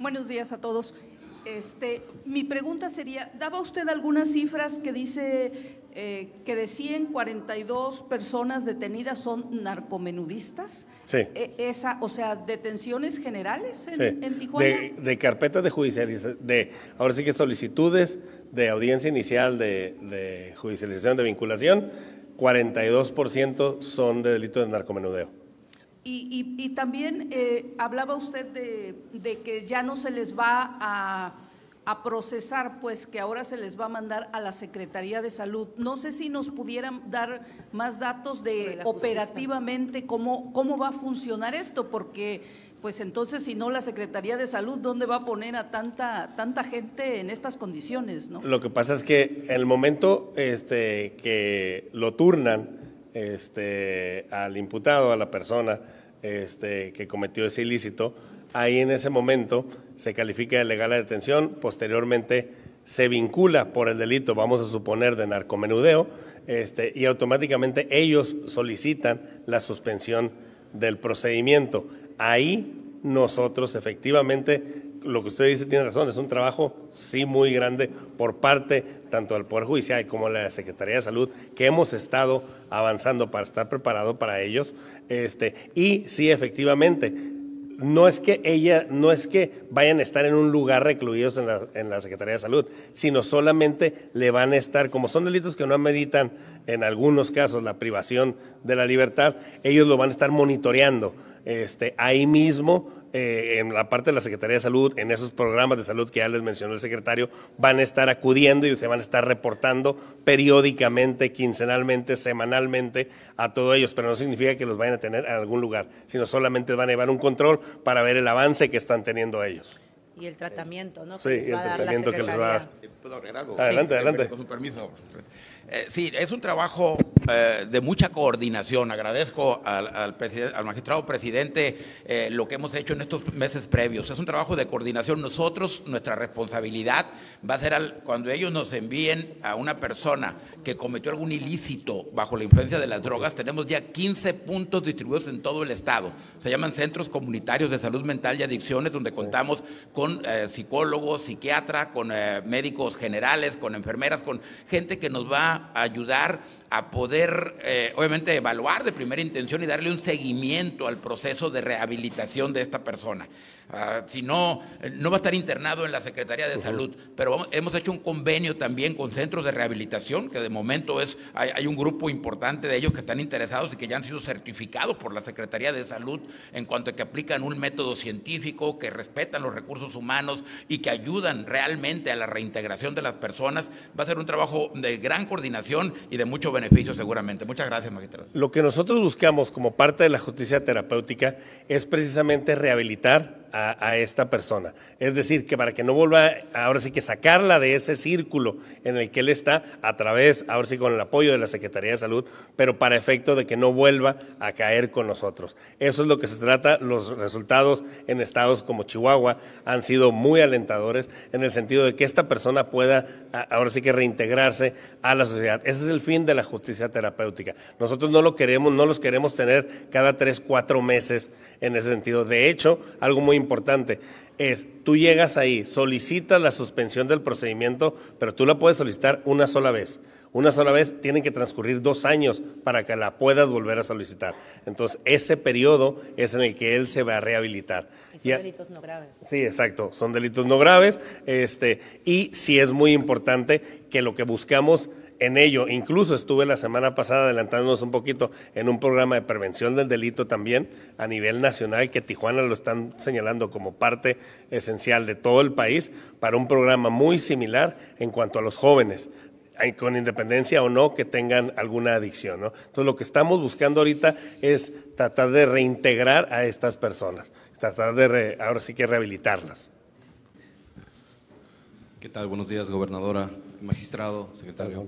Buenos días a todos. Este, mi pregunta sería, ¿daba usted algunas cifras que dice eh, que de 142 personas detenidas son narcomenudistas? Sí. E- esa, o sea, detenciones generales en, Sí. en Tijuana. De, de carpetas de judicialización, de, ahora sí que solicitudes de audiencia inicial de, de judicialización de vinculación, 42% son de delito de narcomenudeo. Y, y- y también eh, hablaba usted de, de que ya no se les va a, a procesar, pues que ahora se les va a mandar a la Secretaría de Salud. No sé si nos pudieran dar más datos de operativamente cómo, cómo va a funcionar esto, porque pues entonces si no la Secretaría de Salud, ¿dónde va a poner a tanta, tanta gente en estas condiciones? ¿no? Lo que pasa es que en el momento este, que lo turnan este, al imputado, a la persona este, que cometió ese ilícito, ahí en ese momento se califica de legal la detención, posteriormente se vincula por el delito, vamos a suponer, de narcomenudeo, este, y automáticamente ellos solicitan la suspensión del procedimiento. Ahí nosotros efectivamente, lo que usted dice tiene razón, es un trabajo sí muy grande por parte tanto del Poder Judicial como de la Secretaría de Salud, que hemos estado avanzando para estar preparado para ellos. Este, y sí, efectivamente, no es que ella, no es que vayan a estar en un lugar recluidos en la, en la Secretaría de Salud, sino solamente le van a estar, como son delitos que no ameritan en algunos casos la privación de la libertad, ellos lo van a estar monitoreando este, ahí mismo, eh, en la parte de la Secretaría de Salud, en esos programas de salud que ya les mencionó el secretario, van a estar acudiendo y se van a estar reportando periódicamente, quincenalmente, semanalmente a todos ellos, pero no significa que los vayan a tener en algún lugar, sino solamente van a llevar un control para ver el avance que están teniendo ellos. Y el tratamiento, ¿no? Sí, que les y va el a dar la tratamiento que les va a dar. Secretaría. ¿Puedo agregar algo? Adelante, adelante. Con su permiso. Eh, sí, es un trabajo eh, de mucha coordinación. Agradezco al, al, presiden- al magistrado presidente eh, lo que hemos hecho en estos meses previos. Es un trabajo de coordinación. Nosotros, nuestra responsabilidad va a ser al- cuando ellos nos envíen a una persona que cometió algún ilícito bajo la influencia de las drogas. Tenemos ya 15 puntos distribuidos en todo el estado. Se llaman centros comunitarios de salud mental y adicciones, donde contamos con psicólogos, psiquiatra, con médicos generales, con enfermeras, con gente que nos va a ayudar a poder, eh, obviamente, evaluar de primera intención y darle un seguimiento al proceso de rehabilitación de esta persona. Ah, si no, no va a estar internado en la Secretaría de Salud, pero vamos- hemos hecho un convenio también con centros de rehabilitación, que de momento es, hay, hay un grupo importante de ellos que están interesados y que ya han sido certificados por la Secretaría de Salud en cuanto a que aplican un método científico, que respetan los recursos humanos y que ayudan realmente a la reintegración de las personas. Va a ser un trabajo de gran coordinación y de mucho beneficio seguramente. Muchas gracias, magistrado. Lo que nosotros buscamos como parte de la justicia terapéutica es precisamente rehabilitar a, esta persona. Es decir, que para que no vuelva, ahora sí que sacarla de ese círculo en el que él está, a través, ahora sí con el apoyo de la Secretaría de Salud, pero para efecto de que no vuelva a caer con nosotros. Eso es lo que se trata. Los resultados en estados como Chihuahua han sido muy alentadores en el sentido de que esta persona pueda, ahora sí que reintegrarse a la sociedad. Ese es el fin de la justicia terapéutica. Nosotros no lo queremos, no los queremos tener cada tres, cuatro meses en ese sentido. De hecho, algo muy importante es, tú llegas ahí, solicitas la suspensión del procedimiento, pero tú la puedes solicitar una sola vez. Una sola vez tienen que transcurrir dos años para que la puedas volver a solicitar. Entonces, ese periodo es en el que él se va a rehabilitar. Y son Ya- delitos no graves. Sí, exacto. Son delitos no graves. Este, y sí es muy importante que lo que buscamos en ello, incluso estuve la semana pasada adelantándonos un poquito en un programa de prevención del delito también a nivel nacional, que Tijuana lo están señalando como parte esencial de todo el país, para un programa muy similar en cuanto a los jóvenes con independencia o no que tengan alguna adicción. Entonces lo que estamos buscando ahorita es tratar de reintegrar a estas personas, tratar de re- ahora sí que rehabilitarlas. ¿Qué tal? Buenos días, gobernadora, magistrado, secretario.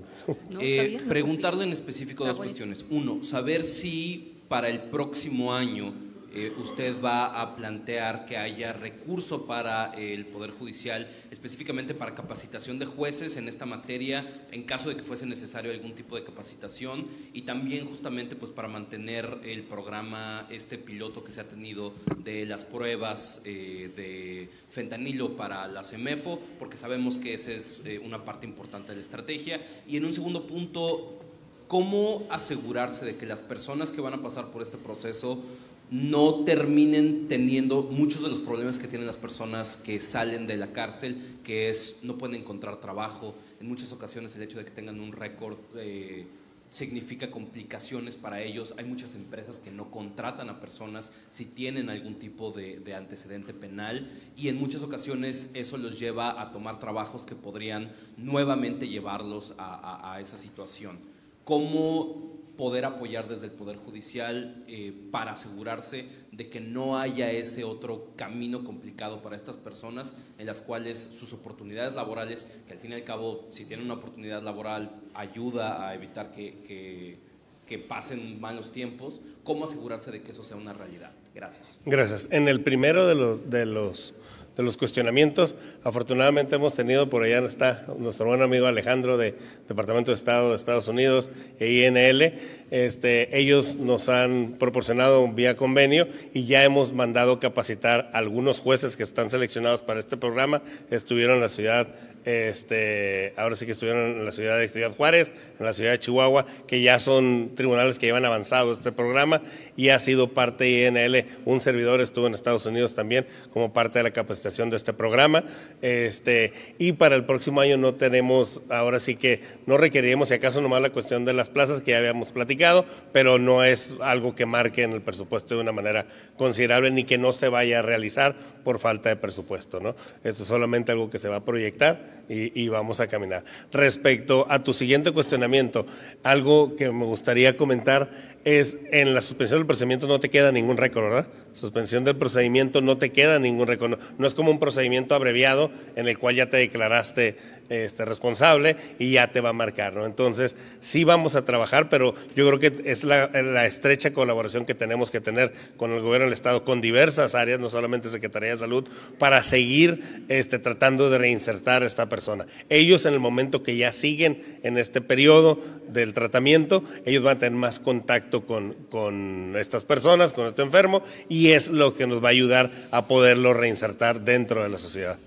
No, Eh, preguntarle en específico dos cuestiones. Uno, saber si para el próximo año eh, usted va a plantear que haya recurso para el Poder Judicial, específicamente para capacitación de jueces en esta materia, en caso de que fuese necesario algún tipo de capacitación, y también justamente pues para mantener el programa, este piloto que se ha tenido de las pruebas eh, de fentanilo para la CEMEFO, porque sabemos que esa es eh, una parte importante de la estrategia. Y en un segundo punto, ¿cómo asegurarse de que las personas que van a pasar por este proceso no terminen teniendo muchos de los problemas que tienen las personas que salen de la cárcel, que es no pueden encontrar trabajo, en muchas ocasiones el hecho de que tengan un récord eh, significa complicaciones para ellos, hay muchas empresas que no contratan a personas si tienen algún tipo de, antecedente penal y en muchas ocasiones eso los lleva a tomar trabajos que podrían nuevamente llevarlos a, a esa situación. ¿Cómo poder apoyar desde el Poder Judicial eh, para asegurarse de que no haya ese otro camino complicado para estas personas en las cuales sus oportunidades laborales, que al fin y al cabo, si tienen una oportunidad laboral, ayuda a evitar que, que, que pasen malos tiempos, ¿cómo asegurarse de que eso sea una realidad? Gracias. Gracias. En el primero de los, de los de los cuestionamientos. Afortunadamente hemos tenido, por allá está nuestro buen amigo Alejandro de Departamento de Estado de Estados Unidos e INL. Este, ellos nos han proporcionado un vía convenio y ya hemos mandado capacitar a algunos jueces que están seleccionados para este programa. Estuvieron en la ciudad este, ahora sí que estuvieron en la ciudad de Ciudad Juárez, en la ciudad de Chihuahua, que ya son tribunales que llevan avanzado este programa y ha sido parte de INL. Un servidor estuvo en Estados Unidos también como parte de la capacitación de este programa. Este, y para el próximo año no tenemos, ahora sí que no requeriremos, si acaso nomás la cuestión de las plazas que ya habíamos platicado, pero no es algo que marque en el presupuesto de una manera considerable ni que no se vaya a realizar por falta de presupuesto. ¿no? Esto es solamente algo que se va a proyectar y, vamos a caminar. Respecto a tu siguiente cuestionamiento, algo que me gustaría comentar es en la suspensión del procedimiento no te queda ningún récord, ¿verdad? Suspensión del procedimiento no te queda ningún récord. No es como un procedimiento abreviado en el cual ya te declaraste este, responsable y ya te va a marcar, ¿no? Entonces, sí vamos a trabajar, pero yo creo que es la, estrecha colaboración que tenemos que tener con el gobierno del Estado, con diversas áreas, no solamente Secretaría de Salud, para seguir este, tratando de reinsertar a esta persona. Ellos en el momento que ya siguen en este periodo del tratamiento, ellos van a tener más contacto con, con estas personas, con este enfermo, y es lo que nos va a ayudar a poderlo reinsertar dentro de la sociedad.